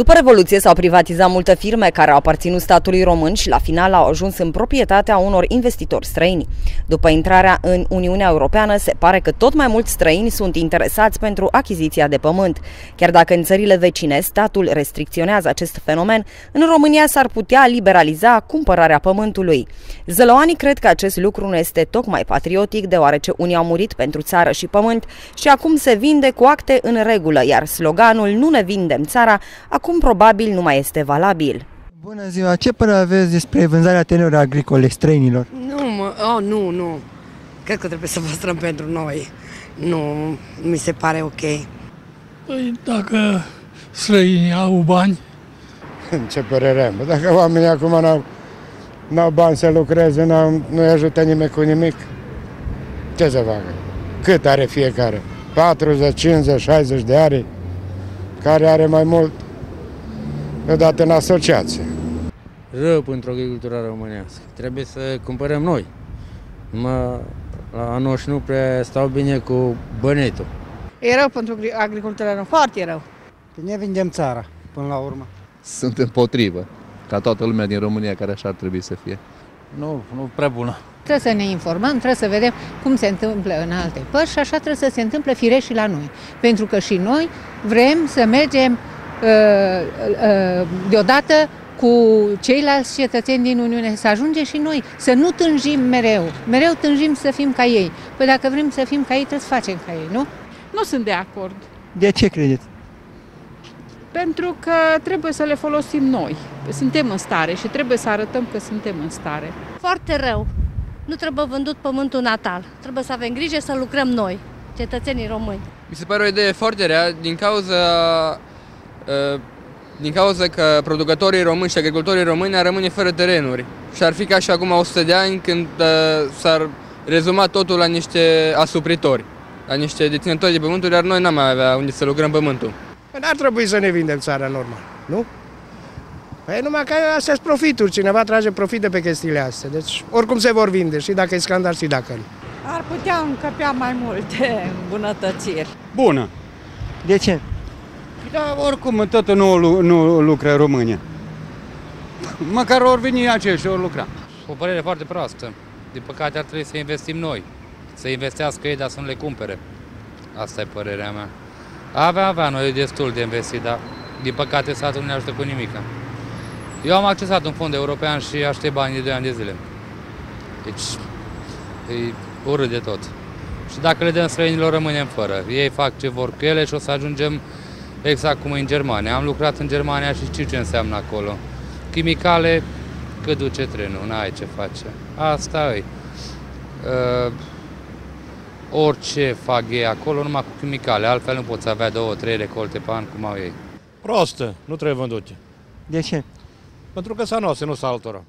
După Revoluție s-au privatizat multe firme care au aparținut statului român și la final au ajuns în proprietatea unor investitori străini. După intrarea în Uniunea Europeană, se pare că tot mai mulți străini sunt interesați pentru achiziția de pământ. Chiar dacă în țările vecine statul restricționează acest fenomen, în România s-ar putea liberaliza cumpărarea pământului. Zăloanii cred că acest lucru nu este tocmai patriotic, deoarece unii au murit pentru țară și pământ și acum se vinde cu acte în regulă, iar sloganul Nu ne vindem țara acum probabil nu mai este valabil. Bună ziua! Ce părere aveți despre vânzarea terenurilor agricole străinilor? Nu, mă, oh, nu, nu. Cred că trebuie să păstrăm pentru noi. Nu, mi se pare ok. Păi dacă străinii au bani, Ce părere am? Dacă oamenii acum n-au, n-au bani să lucreze, n-au, nu-i ajută nimeni cu nimic, ce să facă? Cât are fiecare? 40, 50, 60 de ani? Care are mai mult? Odată în asociație. rău pentru agricultura românească. Trebuie să cumpărăm noi. Mă, la noștri nu prea stau bine cu bănetul. E rău pentru agri- agricultura, nu, foarte rău. Ne vindem țara, până la urmă. sunt împotrivă, ca toată lumea din România care așa ar trebui să fie. Nu, nu prea bună. Trebuie să ne informăm, trebuie să vedem cum se întâmplă în alte părți și așa trebuie să se întâmple firești și la noi. Pentru că și noi vrem să mergem uh, uh, deodată cu ceilalți cetățeni din Uniune, să ajungem și noi, să nu tânjim mereu. Mereu tânjim să fim ca ei. Păi dacă vrem să fim ca ei, trebuie să facem ca ei, nu? Nu sunt de acord, De ce credeți? pentru că trebuie să le folosim noi. Suntem în stare și trebuie să arătăm că suntem în stare. Foarte rău. Nu trebuie vândut pământul natal. Trebuie să avem grijă să lucrăm noi, cetățenii români. Mi se pare o idee foarte rea din cauza, uh, din cauza că producătorii români și agricultorii români ar rămâne fără terenuri. Și ar fi ca și acum 100 de ani când uh, s-ar rezuma totul la niște asupritori, la niște deținători de pământuri, iar noi n-am mai avea unde să lucrăm pământul. Păi n-ar trebui să ne vindem țara normal, nu? Păi numai că astea sunt profituri, cineva trage profit de pe chestiile astea. Deci oricum se vor vinde, și dacă e scandal, și dacă nu. Ar putea încăpea mai multe îmbunătățiri. Bună. De ce? Da, oricum, tot nu, lu- nu lucră în România. Măcar ori veni acești, ori lucra. O părere foarte proastă. Din păcate ar trebui să investim noi. Să investească ei, dar să nu le cumpere. Asta e părerea mea. Avea, avea noi destul de investit, dar din păcate statul nu ne ajută cu nimic. Eu am accesat un fond european și aștept bani de 2 ani de zile. Deci, e urât de tot. Și dacă le dăm străinilor, rămânem fără. Ei fac ce vor cu ele și o să ajungem exact cum e în Germania. Am lucrat în Germania și știu ce înseamnă acolo. Chimicale, cât duce trenul, n-ai ce face. Asta e. Uh, orice fac ei acolo, numai cu chimicale, altfel nu poți avea două, trei recolte pe an cum au ei. Prostă, nu trebuie vândute. De ce? Pentru că s-a noastră, nu s-a altora.